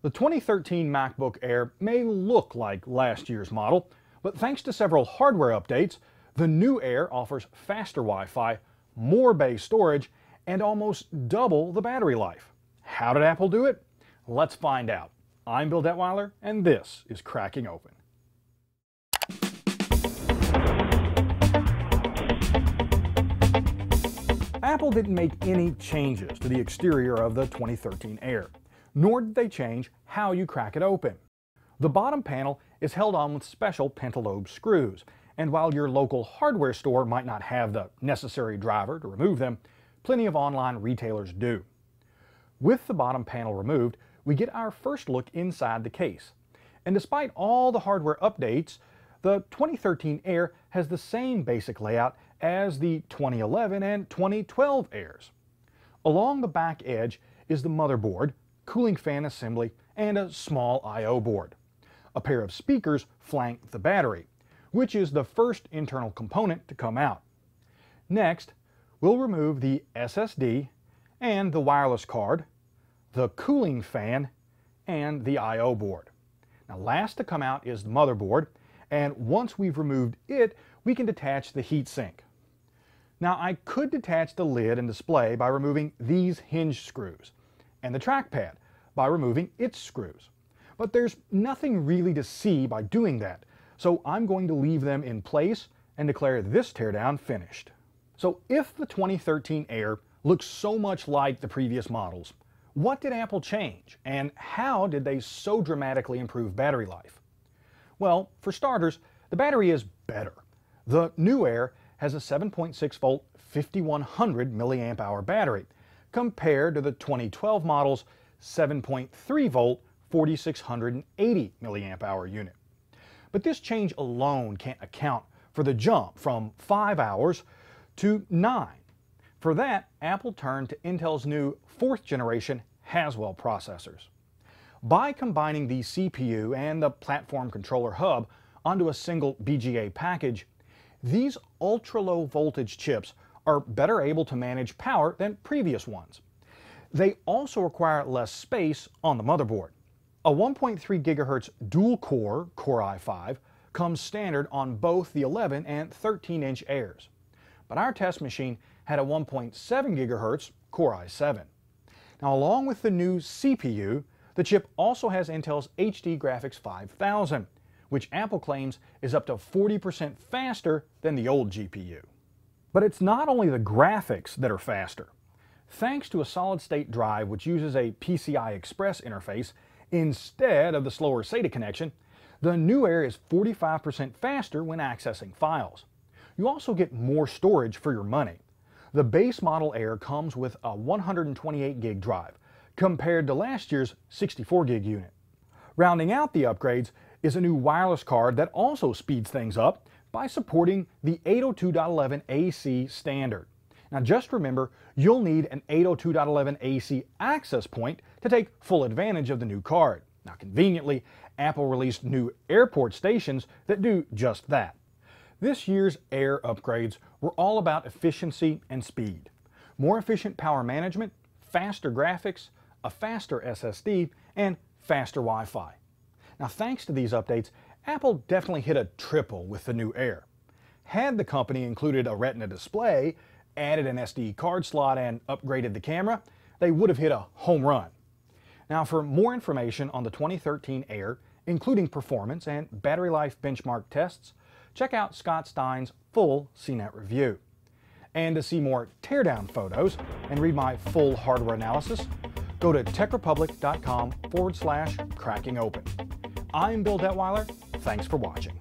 The 2013 MacBook Air may look like last year's model, but thanks to several hardware updates, the new Air offers faster Wi-Fi, more base storage, and almost double the battery life. How did Apple do it? Let's find out. I'm Bill Detwiler, and this is Cracking Open. Apple didn't make any changes to the exterior of the 2013 Air nor did they change how you crack it open. The bottom panel is held on with special pentalobe screws, and while your local hardware store might not have the necessary driver to remove them, plenty of online retailers do. With the bottom panel removed, we get our first look inside the case. And despite all the hardware updates, the 2013 Air has the same basic layout as the 2011 and 2012 Airs. Along the back edge is the motherboard, cooling fan assembly, and a small I.O. board. A pair of speakers flank the battery, which is the first internal component to come out. Next, we'll remove the SSD and the wireless card, the cooling fan, and the I.O. board. Now last to come out is the motherboard, and once we've removed it, we can detach the heatsink. Now I could detach the lid and display by removing these hinge screws, and the trackpad by removing its screws. But there's nothing really to see by doing that, so I'm going to leave them in place and declare this teardown finished. So if the 2013 Air looks so much like the previous models, what did Apple change and how did they so dramatically improve battery life? Well, for starters, the battery is better. The new Air has a 7.6 volt 5100 milliamp hour battery, compared to the 2012 model's 7.3 volt 4680 milliamp hour unit. But this change alone can't account for the jump from 5 hours to 9. For that, Apple turned to Intel's new 4th generation Haswell processors. By combining the CPU and the platform controller hub onto a single BGA package, these ultra-low voltage chips are better able to manage power than previous ones. They also require less space on the motherboard. A 1.3 GHz dual-core Core i5 comes standard on both the 11 and 13-inch Airs, but our test machine had a 1.7 GHz Core i7. Now along with the new CPU, the chip also has Intel's HD Graphics 5000, which Apple claims is up to 40% faster than the old GPU. But it's not only the graphics that are faster. Thanks to a solid-state drive which uses a PCI Express interface instead of the slower SATA connection, the new Air is 45% faster when accessing files. You also get more storage for your money. The base model Air comes with a 128 gig drive, compared to last year's 64 gig unit. Rounding out the upgrades is a new wireless card that also speeds things up by supporting the 802.11 AC standard. Now just remember, you'll need an 802.11 AC access point to take full advantage of the new card. Now conveniently, Apple released new airport stations that do just that. This year's Air upgrades were all about efficiency and speed. More efficient power management, faster graphics, a faster SSD, and faster Wi-Fi. Now thanks to these updates, Apple definitely hit a triple with the new Air. Had the company included a Retina display, added an SD card slot and upgraded the camera, they would have hit a home run. Now for more information on the 2013 Air, including performance and battery life benchmark tests, check out Scott Stein's full CNET review. And to see more teardown photos and read my full hardware analysis, go to techrepublic.com forward slash cracking open. I'm Bill Detwiler. Thanks for watching.